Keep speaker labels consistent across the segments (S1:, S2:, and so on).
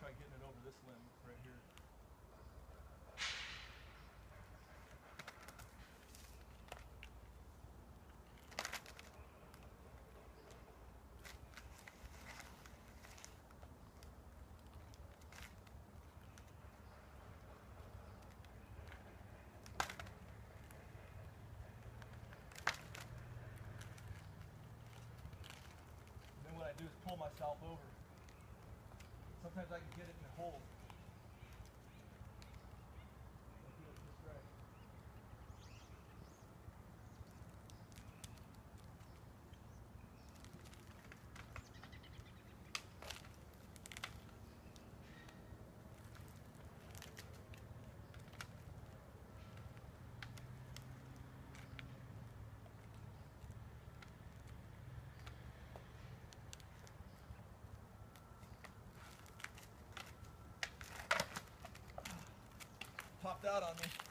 S1: try getting it over this limb right here. Then what I do is pull myself over. Sometimes I can get it in a hold. That feels just right. Popped out on me.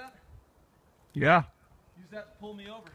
S1: That?
S2: Yeah.
S1: Use that to pull me over.